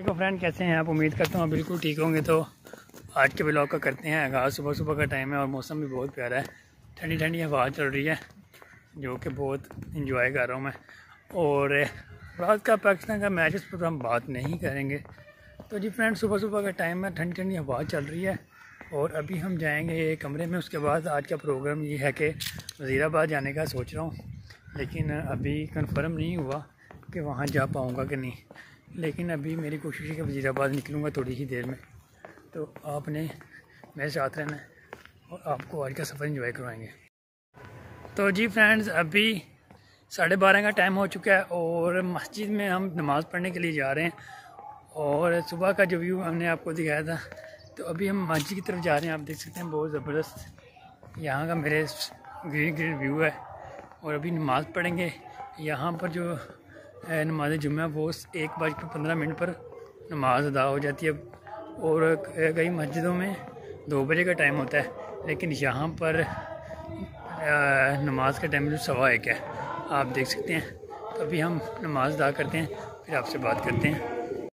دیکھو فرینڈ، کیسے ہیں؟ آپ امید کرتا ہوں بالکل ٹھیک ہوں گے۔ تو آج کے بلاگ کا کرتے ہیں۔ آغاز صبح صبح کا ٹائم ہے اور موسم بھی بہت پیارا ہے۔ ٹھنڈی ٹھنڈی ہوا چل رہی ہے، جو کہ بہت انجوائے کر رہا ہوں میں۔ اور رات کا پاکستان کا میچ اس پر ہم بات نہیں کریں گے۔ تو جی فرینڈ، صبح صبح کا ٹائم ہے، ٹھنڈی ٹھنڈی ہوا چل رہی ہے۔ اور ابھی ہم جائیں گے کمرے میں۔ اس کے بعد آج کا پروگرام یہ ہے کہ وزیر آباد جانے کا سوچ رہا ہوں، لیکن ابھی کنفرم نہیں ہوا کہ وہاں جا پاؤں گا کہ نہیں۔ لیکن ابھی میری کوشش ہے کہ وزیر آباد نکلوں گا تھوڑی ہی دیر میں۔ تو آپ نے میرے ساتھ رہنا ہے اور آپ کو آج کا سفر انجوائے کروائیں گے۔ تو جی فرینڈز ابھی ساڑھے بارہ کا ٹائم ہو چکا ہے اور مسجد میں ہم نماز پڑھنے کے لیے جا رہے ہیں۔ اور صبح کا جو ویو ہم نے آپ کو دکھایا تھا، تو ابھی ہم مسجد کی طرف جا رہے ہیں۔ آپ دیکھ سکتے ہیں بہت زبردست یہاں کا میرے گرین گرین ویو ہے۔ اور ابھی نماز پڑھیں گے۔ یہاں پر جو نماز جمعہ وہ ایک بج کے پندرہ منٹ پر نماز ادا ہو جاتی ہے اور کئی مسجدوں میں دو بجے کا ٹائم ہوتا ہے، لیکن یہاں پر نماز کا ٹائم جو سوا ایک ہے، آپ دیکھ سکتے ہیں۔ تو ابھی ہم نماز ادا کرتے ہیں، پھر آپ سے بات کرتے ہیں۔